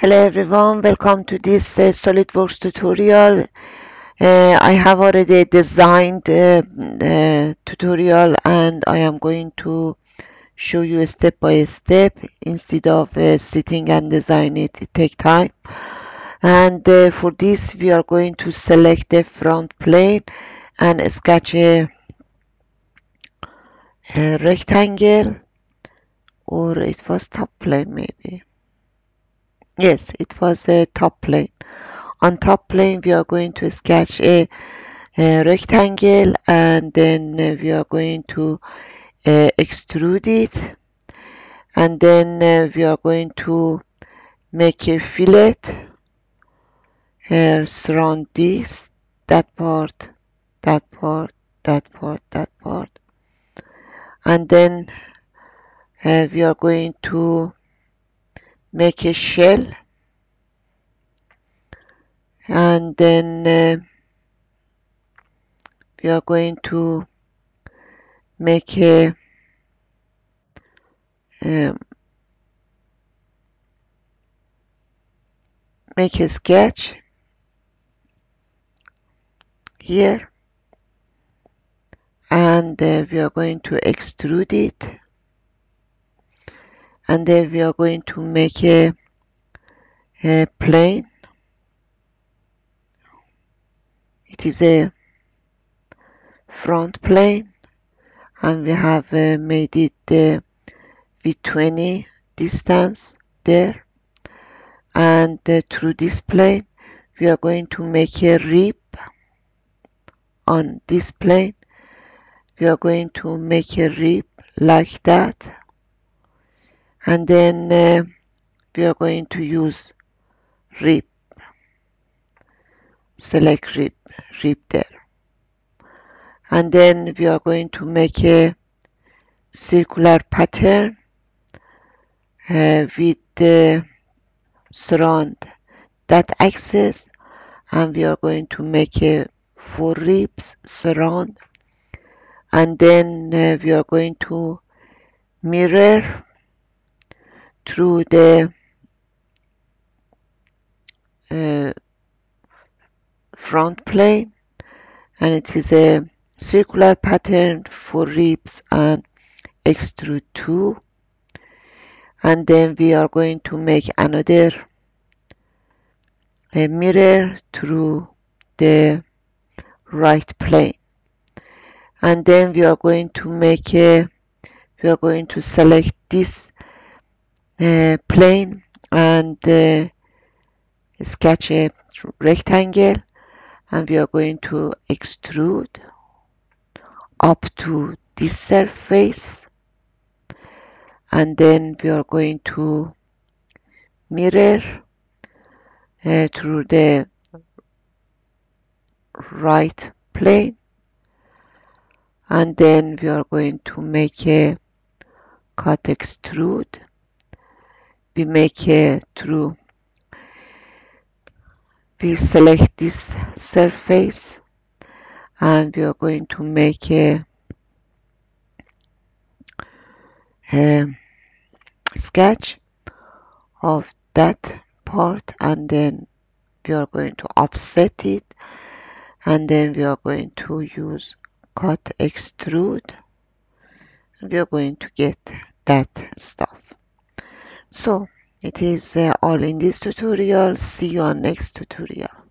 Hello everyone, welcome to this uh, SolidWorks tutorial. Uh, I have already designed the uh, tutorial and I am going to show you step by step instead of uh, sitting and design it, it take time. And uh, for this we are going to select the front plane and sketch a, a rectangle or it was top plane maybe Yes, it was a top plane. On top plane, we are going to sketch a, a rectangle and then uh, we are going to uh, extrude it. And then uh, we are going to make a fillet here surround this, that part, that part, that part, that part. And then uh, we are going to make a shell. And then uh, we are going to make a um, make a sketch here. And uh, we are going to extrude it and then we are going to make a, a plane. It is a front plane. And we have uh, made it the with 20 distance there. And uh, through this plane we are going to make a rib on this plane. We are going to make a rib like that and then uh, we are going to use rib. Select rib rib there. And then we are going to make a circular pattern uh, with the surround that axis and we are going to make a four ribs surround. And then uh, we are going to mirror through the uh, front plane and it is a circular pattern for ribs and extrude 2 and then we are going to make another a mirror through the right plane. And then we are going to make a we are going to select this plane and uh, sketch a rectangle and we are going to extrude up to this surface. And then we are going to mirror uh, through the right plane. And then we are going to make a cut extrude we make a true we select this surface and we are going to make a, a sketch of that part and then we are going to offset it and then we are going to use cut extrude. We are going to get that stuff so it is uh, all in this tutorial. See you on next tutorial